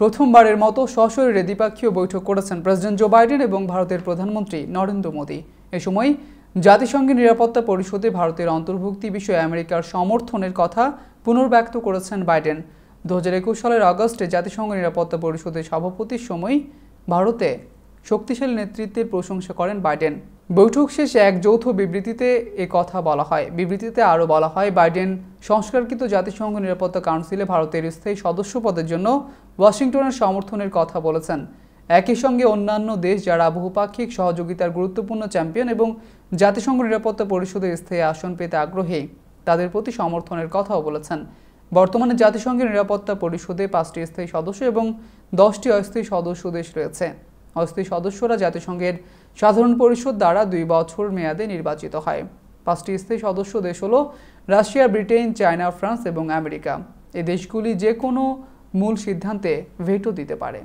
প্রথমবারের মতো সশরীরে দ্বিপাক্ষীয় বৈঠক করেছেন প্রেসিডেন্ট জো বাইডেন এবং ভারতের প্রধানমন্ত্রী নরেন্দ্র মোদী। এ সময় জাতিসংঘের নিরাপত্তা পরিষদে ভারতের অন্তর্ভুক্তি বিষয়ে আমেরিকার সমর্থনের কথা পুনর্ব্যক্ত করেছেন বাইডেন। দু হাজার একুশ সালের আগস্টে জাতিসংঘ নিরাপত্তা পরিষদের সভাপতির সময় ভারতে শক্তিশালী নেতৃত্বের প্রশংসা করেন বাইডেন। বৈঠক শেষে এক যৌথ বিবৃতিতে এ কথা বলা হয়। বিবৃতিতে আরও বলা হয়, বাইডেন সংস্কারকৃত জাতিসংঘ নিরাপত্তা কাউন্সিলে ভারতের স্থায়ী সদস্য পদের জন্য ওয়াশিংটনের সমর্থনের কথা বলেছেন। একই সঙ্গে অন্যান্য দেশ যারা বহুপাক্ষিক সহযোগিতার গুরুত্বপূর্ণ চ্যাম্পিয়ন এবং জাতিসংঘ নিরাপত্তা পরিষদের স্থায়ী আসন পেতে আগ্রহী, তাদের প্রতি সমর্থনের কথাও বলেছেন। বর্তমানে জাতিসংঘের নিরাপত্তা পরিষদে পাঁচটি স্থায়ী সদস্য এবং দশটি অস্থায়ী সদস্য দেশ রয়েছে। অস্থায়ী সদস্যরা জাতিসংঘের সাধারণ পরিষদ দ্বারা দুই বছর মেয়াদে নির্বাচিত হয়। পাঁচটি স্থায়ী সদস্য দেশ হল রাশিয়া, ব্রিটেন, চায়না, ফ্রান্স এবং আমেরিকা। এই দেশগুলি যে কোনো মূল সিদ্ধান্তে ভেটো দিতে পারে।